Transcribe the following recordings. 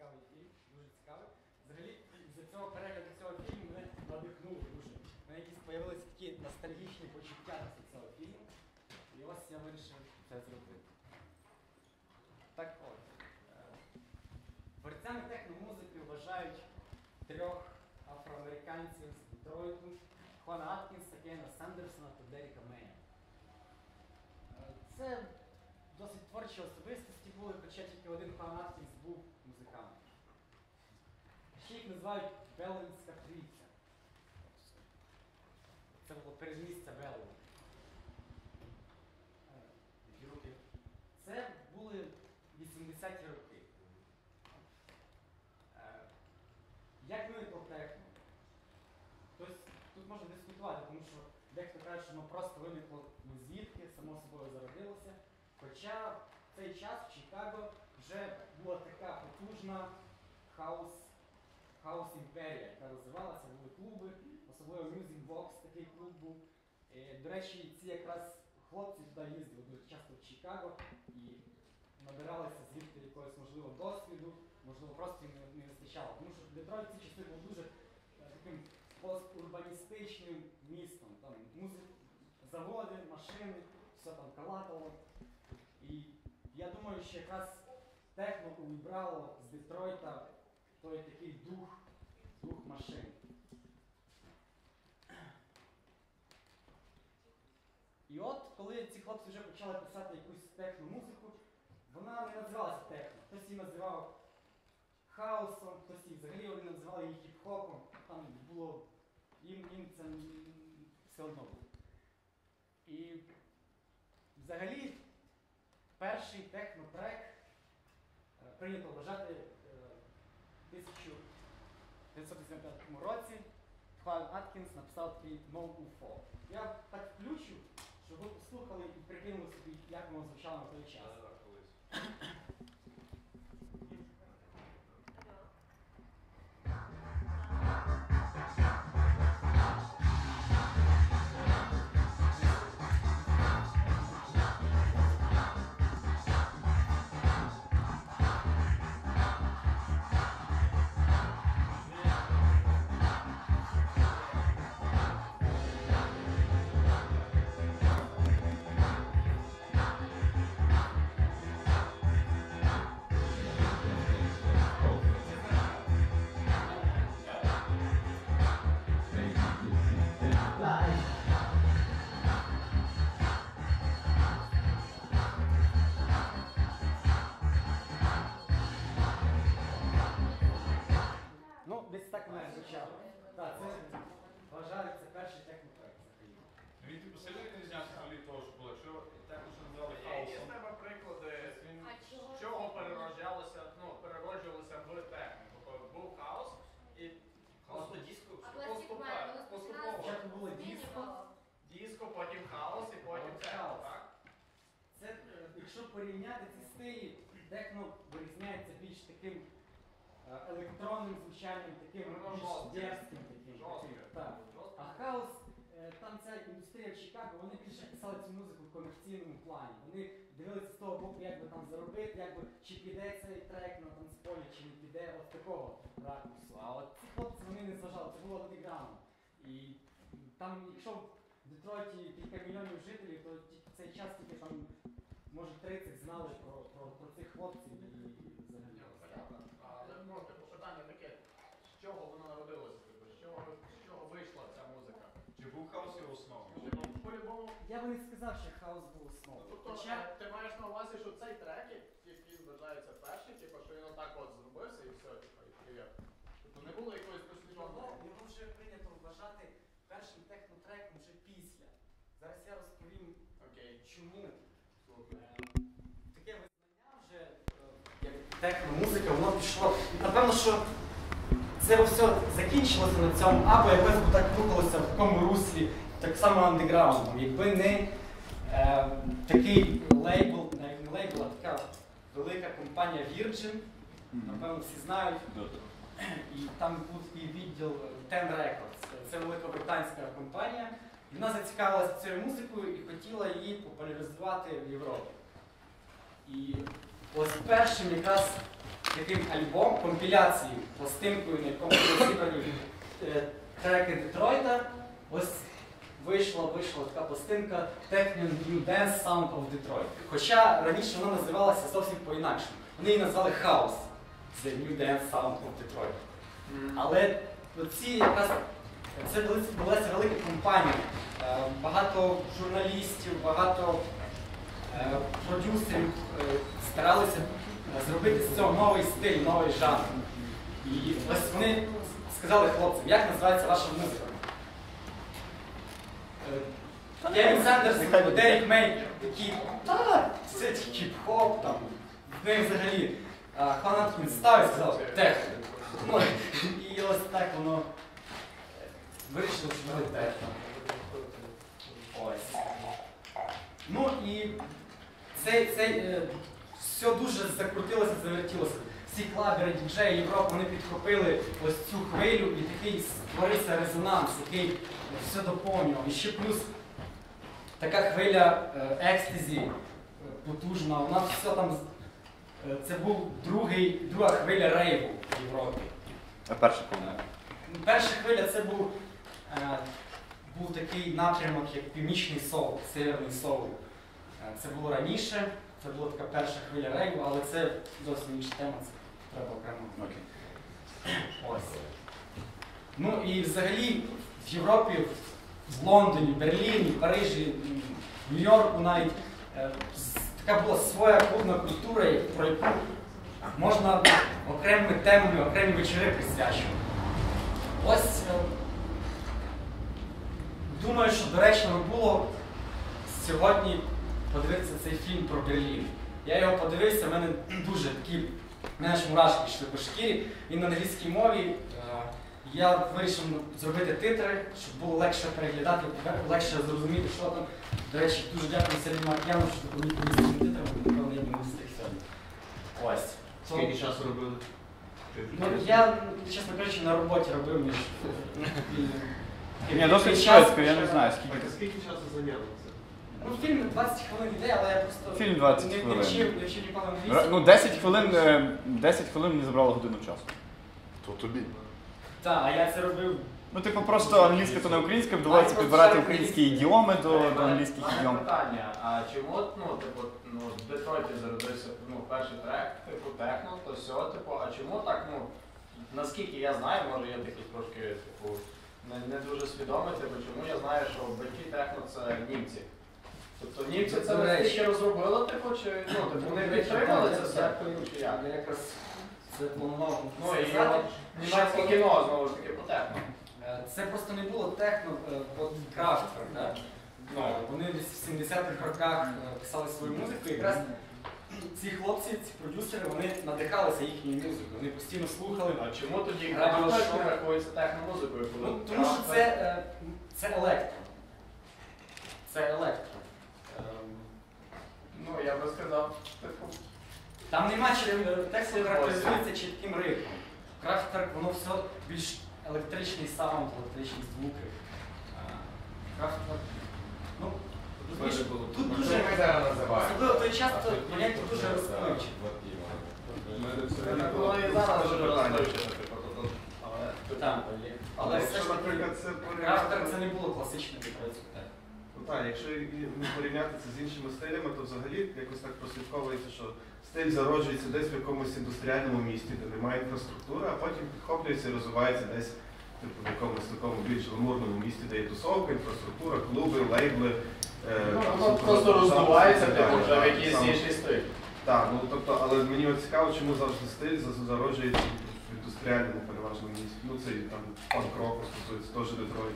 цікавий фільм, дуже цікавий. Взагалі, з цього перегляду цього фільму мене надихнуло дуже. У мене якісь з'явилися такі ностальгічні почуття після цього фільму. І ось я вирішив це зробити. Так от. е, Творцями техномузики вважають трьох афроамериканців з Детройту Хуана Аткінса, Кена Сандерсона та Деріка Мея. Е, Це досить творчі особистості були, хоча тільки один Хуан Аткінс був. Ще їх називають Беллинська трійця. Це було передмістя Беллин. Е, Які роки? Це були 80-ті роки. Е, Як виникло техно? Тобто тут можна дискутувати, тому що дехто каже, що воно просто виникло ну, звідки, само собою зародилося. Хоча в цей час в Чикаго вже була така потужна хаус, хаус імперія, яка розвивалася, були клуби, особливо Music Box такий клуб був. Е, До речі, ці якраз хлопці туди їздили дуже часто в Чикаго і набиралися звідти якогось можливо досвіду, можливо, просто їм не, не вистачало. Тому що Детройт ці часи був дуже е, таким постурбаністичним містом. Там музик, заводи, машини, все там калатало. І я думаю, що якраз техно увібрало з Детройта той такий дух, дух машин. І от, коли ці хлопці вже почали писати якусь техно-музику, вона не називалася техно. Хтось її називав хаосом, хтось її взагалі вони називали її хіп-хопом. Там було їм, їм це все одно було. І взагалі перший технотрек е, прийнято вважати е, 1985 році. Хуан Аткінс написав такий No UFO. Я так включу, щоб ви послухали і прикинули собі, як воно звучало на той час. Так, це вважається перший технотрек взагалі. Він типу сильно відрізнявся взагалі від того, що було. Якщо що називали Є, є з хаосом. тебе приклади, він А чого з чого перероджалося, ну, перероджувалося в техніку. Тобто був хаос і Хаос на диску. А Plastic поступа- Man, воно поступово. Спочатку було диско. змінювало. диско, потім хаос і потім техно, хаос. так? Це, е, якщо порівняти ці стилі, техно вирізняється більш таким е, електронним звучанням, таким більш дерзким таким. Так. А хаос, е, там ця індустрія в Чикаго, вони більше писали цю музику в комерційному плані. Вони дивилися з того боку, як би там заробити, як би чи піде цей трек на танцполі, чи не піде от такого ракурсу. А от ці хлопці вони не зважали, це було underground. І там, якщо в Детройті кілька мільйонів жителів, то цей час тільки там, може, 30 знали про, про, про цих хлопців і взагалі. Ні, понятно. Але ну, типу, питання таке, з чого воно народилося? Типу, з чого, з чого вийшла ця музика? Чи був хаос його основою? По-любому, Я би не сказав, що хаос був основою. тобто, Хоча ти маєш на увазі, що цей трек, який вважається перший, типу, що він отак от зробився і все, типу, і привіт. Тобто не було якоїсь його, послідовної. його вже прийнято вважати першим технотреком вже після. Зараз я розповім, Окей. чому. Е, Таке визнання вже е, як техномузика, воно пішло. Напевно, що це все закінчилося на цьому, або якось би так рухалося в такому руслі, так само андеграундом. Якби не е, такий лейбл, навіть не лейбл, а така велика компанія Virgin, напевно, всі знають. І там був такий відділ Ten Records. Це велика британська компанія. І Вона зацікавилася цією музикою і хотіла її популяризувати в Європі. І ось першим якраз таким альбом, компіляцією, пластинкою, на якому зібрані е, треки Детройта. Ось вийшла, вийшла така пластинка Techno New Dance Sound of Detroit. Хоча раніше вона називалася зовсім по-інакшому. Вони її назвали House. The New Dance Sound of Detroit. Але ці якраз це була велика компанія. Е, Багато журналістів, багато е, продюсерів старалися зробити з цього новий стиль, новий жанр. І ось вони сказали хлопцям, як називається ваша музика? Кевін Сандерс, Дерек Мей такі, та, це хіп-хоп, там, в них взагалі. Хуан Аткінс став і сказав, техно. І ось так воно е, вирішило, що буде техно. Ось. Ну і цей, цей, е, все дуже закрутилося, завертілося. Всі клабери, діджеї Європи, вони підхопили ось цю хвилю і такий створився резонанс, який все доповнював. І ще плюс така хвиля е, екстезі е, потужна. Нас все там. е, Це був другий, друга хвиля рейву в Європі. А перша коли? Перша хвиля це був, е, був такий напрямок, як північний соул, северний соул. Е, це було раніше, це була така перша хвиля рейву, але це зовсім інша тема, це треба окремо. Окей. Ось. Ну і взагалі в Європі, в Лондоні, Берліні, Парижі, Нью-Йорку навіть е, така була своя клубна культура, про яку можна окремими темами, окремі вечори присвячувати. Ось е, думаю, що доречно було сьогодні подивитися цей фільм про Берлін. Я його подивився, в мене дуже такі мене мурашки пішли по шкірі. Він на англійській мові. Е, Я вирішив зробити титри, щоб було легше переглядати, легше зрозуміти, що там. До речі, дуже дякую Сергію Маркяну, що допоміг мені з цими титрами, бо напевно я не встиг сьогодні. Ось. Скільки часу робили? Ну, я, чесно кажучи, на роботі робив між. Ні, досить швидко, я не знаю, скільки. Скільки часу зайняло це? Ну, фільм 20 хвилин йде, але я просто Фільм 20 не, не хвилин. вчив, не вчив ніколи англійську. Ну, 10 хвилин, е, 10 хвилин мені забрало годину часу. То тобі. Так, а я це робив Ну, типу, просто англійська то не українська, доводиться підбирати українські ідіоми до, до англійських Мене ідіом. питання, а чому, ну, типу, ну, в Детройті зародився ну, перший трек, типу, техно, то все, типу, а чому так, ну, наскільки я знаю, може я такий трошки, типу, не, не дуже свідомий, типу, чому я знаю, що батьки техно це німці. Тобто німці це настільки розробили, типу, чи, ну, типу, вони підтримали це все, чи як? Я якраз це планував Ну, і німецьке кіно, знову ж таки, по техно. Е, Це просто не було техно е, от крафтер, да? Ну, вони десь в 70-х роках е, писали свою музику, і якраз ці хлопці, ці продюсери, вони надихалися їхньою музикою. Вони постійно слухали. А чому тоді Радіо шоу. рахується техномузикою? Ну, тому що це, е, це електро. Це електро. Ну, я би сказав, типу, Там нема чіт- текст характеризується чітким ритмом. Крафтер, воно все більш електричний саунд, електричні звуки. Крафтер, ну, розумієш, тут дуже, особливо той час, то поняття дуже розпливче. Розпливчате, типу, але все ж таки, крафтер це не було класичним техно. Ну, так, якщо порівняти це з іншими стилями, то взагалі якось так прослідковується, що стиль зароджується десь в якомусь індустріальному місті, де немає інфраструктури, а потім підхоплюється і розвивається десь типу, в якомусь такому більш гламурному місті, де є тусовка, інфраструктура, клуби, лейбли. е, Ну, воно просто роздувається, типу, вже в якийсь інший стиль. Так, ну тобто, але мені от цікаво, чому завжди стиль зароджується в індустріальному місті. Ну це і там панк-року стосується теж Детройт.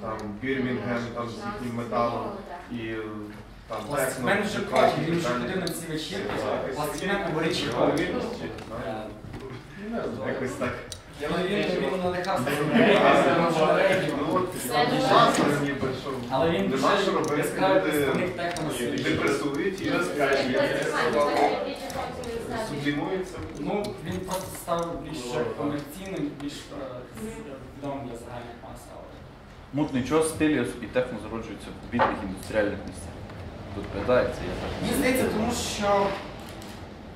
Там Бірмінгем, там з їхнім металом і е, там техно. Пластмен вже Детройт, він вже ходив на ці вечірки, знаєте. Не знаю. Якось так. Я він, він надихався Ну що Але він дуже яскравий представник техно на світі. депресують і Розкажіть, я як б це сказав, Суб... сублімуються. Ну, він просто став більш комерційним, більш е, відомим для загальних мас. Мутний чого стилі і техно зароджуються в бідних індустріальних місцях. Тут питається, я так. Мені здається, тому що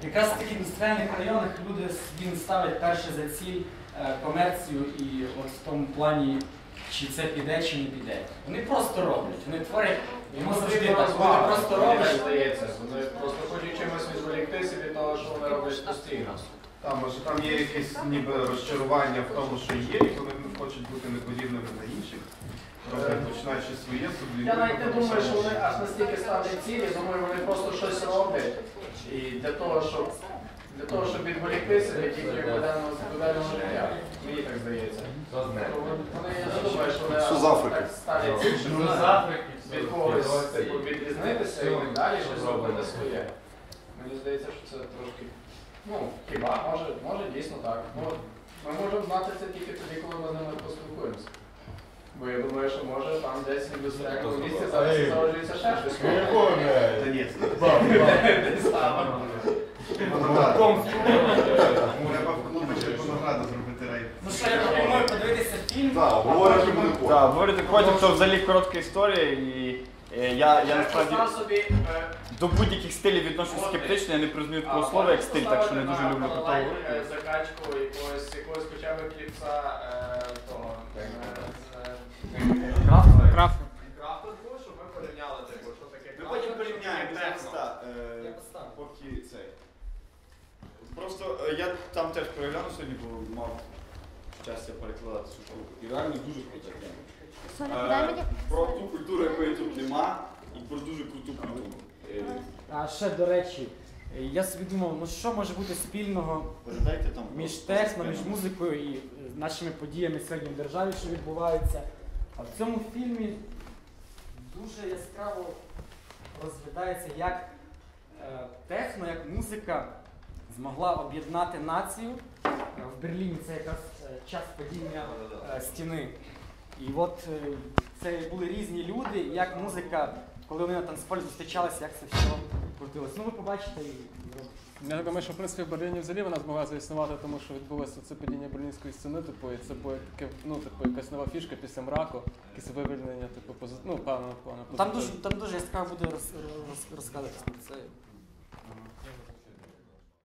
якраз в таких індустріальних районах люди собі ставлять перше за ціль е, комерцію і от в тому плані, чи це піде, чи не піде. Вони просто роблять, вони творять, йому завжди так, ти просто робиш. здається. Вони просто хочуть чимось відволіктися від того, що вони роблять постійно. Там, може там є якесь ніби розчарування в тому, що є, і вони хочуть бути неподібними на інших. Роблять, починають щось своє собі. Я навіть не думаю, що вони аж настільки ставлять цілі, думаю, вони просто щось роблять. І для того, щоб для того, щоб відволіктися від їхнього буденного буденного життя. Мені так здається. Тобто Вони я не думаю, що вони Що з аж Африки? так ставлять ціль, щоб Ну, вони з Африки все від таки. когось Ось типу, і- відрізнитися і так далі, щось своє. Мені здається, що це трошки. Ну, хіба, може, може дійсно так. Ну, ми можемо знати це тільки тоді, коли ми з ними поспілкуємося. Бо я думаю, що може там десь в індустріальному місці зараз зароджується ще щось. Та ні. Треба в клубі ще понаграду зробити рейд. Ну що, я пропоную подивитися фільм. Так, говорити Так, говорити потім, то взагалі коротка історія і е, я, я насправді собі е, до будь-яких стилів відношусь скептично, я не признаю такого слова як стиль, так що не дуже люблю про то лайк, говорити. е, закачку якогось, якогось хоча б кліпса е, того. е, е, Крафт, крафт. Було, щоб ми порівняли, типу, що таке Ми потім порівняємо е, поки цей. Просто е, я там теж переглянув сьогодні, бо мав щастя перекладати цю штуку. І реально дуже крута тема. Е. Про ту культуру, якої тут нема, і про дуже круту культуру. А ще до речі, я собі думав, ну що може бути спільного Передайте там. між техно, між музикою і е, нашими подіями сьогодні в державі, що відбуваються. А в цьому фільмі дуже яскраво розглядається, як е, техно, як музика змогла об'єднати націю. Е, В Берліні це якраз час падіння стіни. І от це були різні люди, як музика, коли вони на танцполі зустрічалися, як це все крутилось. Ну ви побачите і. Я думаю, що в принципі в Берліні взагалі вона змогла заіснувати, тому що відбулося це падіння берлінської стіни, типу, і це було таке, ну, типу, якась нова фішка після мраку, якесь вивільнення, типу, пози... ну, певно, плану. Там дуже, там дуже яскраво буде роз, роз, розказуватися про це.